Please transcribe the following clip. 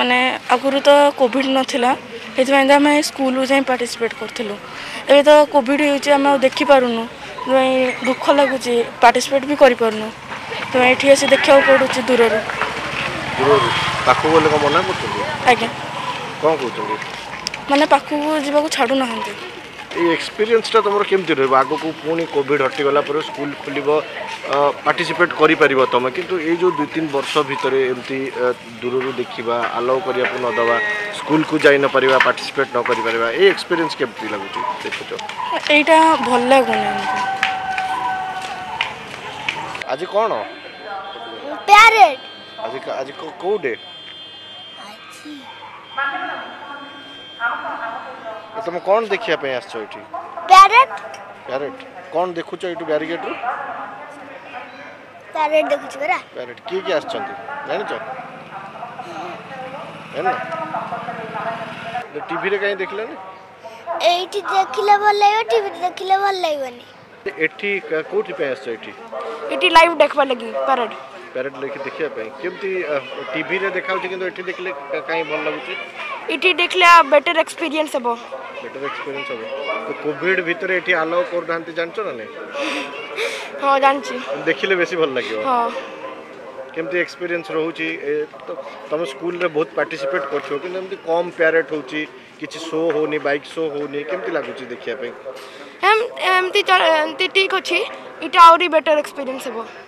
ମାନେ ଆଗରୁ ତ କୋଭିଡ଼ ନଥିଲା ସେଥିପାଇଁ ତ ଆମେ ସ୍କୁଲକୁ ଯାଇ ପାର୍ଟିସିପେଟ୍ କରୁଥିଲୁ ଏବେ ତ କୋଭିଡ଼ ହେଉଛି ଆମେ ଆଉ ଦେଖିପାରୁନୁ ସେଥିପାଇଁ ଦୁଃଖ ଲାଗୁଛି ପାର୍ଟିସିପେଟ୍ ବି କରିପାରୁନୁ ସେଥିପାଇଁ ଏଠି ଆସି ଦେଖିବାକୁ ପଡ଼ୁଛି ଦୂରରୁ ପାଖକୁ ଗଲେ କ'ଣ ମନା କରୁଛନ୍ତି ଆଜ୍ଞା କ'ଣ କହୁଛନ୍ତି ମାନେ ପାଖକୁ ଯିବାକୁ ଛାଡ଼ୁନାହାନ୍ତି এই ଏକ୍ସପିରିଏନ୍ସଟା ତୁମର କେମିତି ରହିବ ଆଗକୁ ପୁଣି କୋଭିଡ଼ ହଟିଗଲା ପରେ ସ୍କୁଲ ଖୋଲିବ ପାର୍ଟିସିପେଟ୍ କରିପାରିବ ତୁମେ କିନ୍ତୁ ଏଇ ଯେଉଁ ଦୁଇ ତିନି ବର୍ଷ ଭିତରେ ଏମିତି ଦୂରରୁ ଦେଖିବା ଆଲାଉ କରିବାକୁ ନ ଦେବା ସ୍କୁଲକୁ ଯାଇ ନପାରିବା ପାର୍ଟିସିପେଟ୍ ନ କରିପାରିବା ଏଇ ଏକ୍ସପିରିଏନ୍ସ କେମିତି ଲାଗୁଛି ଦେଖୁଛ ଏଇଟା ଭଲ ଲାଗୁନି ଆଜି କ'ଣ ଆଜି ଆଜି କେଉଁ ଡେ তুমি কোন দেখিয়া পাই আসছো এটি প্যারেট প্যারেট কোন দেখুছো এটি ব্যারিকেড রু প্যারেট দেখুছো পরা প্যারেট কি কি আসছন্তি জানিছো জানো টিভি রে কাই দেখিলেনি এইটি দেখিলে ভাল লাগিব টিভি দেখিলে ভাল লাগিবনি এটি কোটি পাই আসছো এটি এটি লাইভ দেখবা লাগি প্যারেট প্যারেট লেখি দেখিয়া পাই কেমতি টিভি রে দেখাউছি কিন্তু এটি দেখিলে কাই ভাল লাগুছি এটি দেখলে বেটার এক্সপেরিয়েন্স হবো বেটার এক্সপেরিয়েন্স হবে তো কোভিড ভিতরে এটি আলাও করুনাহান্তি জানিছ না নাই হ্যাঁ জানছি দেখিলে বেশি ভাল লাগিব হ্যাঁ কেমতি এক্সপেরিয়েন্স রহুচি তুমি স্কুলরে বহুত পার্টিসিপেট করছো কিন্তু এমতি কম প্যারেট হচ্ছে কিছু শো হোনি বাইক শো হোনি কেমতি লাগুচি দেখিয়া পাই এমতি এমতি ঠিক আছে এটা আউরি বেটার এক্সপেরিয়েন্স হবো